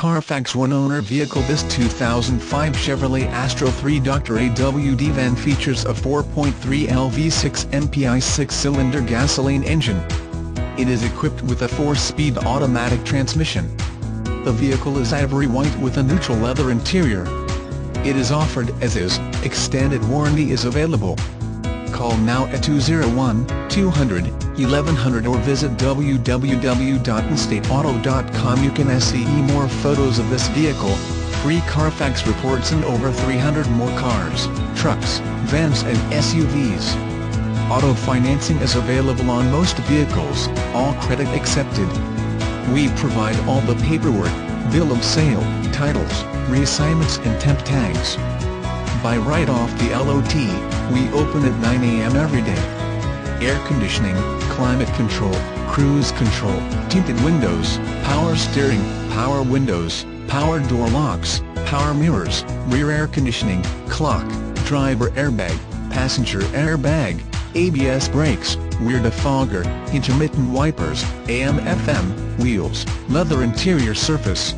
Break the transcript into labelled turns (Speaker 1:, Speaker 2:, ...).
Speaker 1: Carfax one-owner vehicle This 2005 Chevrolet Astro 3 Dr. AWD van features a 4.3 LV6 MPI six-cylinder gasoline engine. It is equipped with a four-speed automatic transmission. The vehicle is ivory white with a neutral leather interior. It is offered as is, extended warranty is available. Call now at 201-200-1100 or visit www.njstateauto.com. You can see more photos of this vehicle, free Carfax reports and over 300 more cars, trucks, vans and SUVs. Auto financing is available on most vehicles, all credit accepted. We provide all the paperwork, bill of sale, titles, reassignments and temp tags. Buy right off the LOT, we open at 9 a.m. every day. Air conditioning, climate control, cruise control, tinted windows, power steering, power windows, power door locks, power mirrors, rear air conditioning, clock, driver airbag, passenger airbag, ABS brakes, rear defogger, intermittent wipers, AM-FM, wheels, leather interior surface,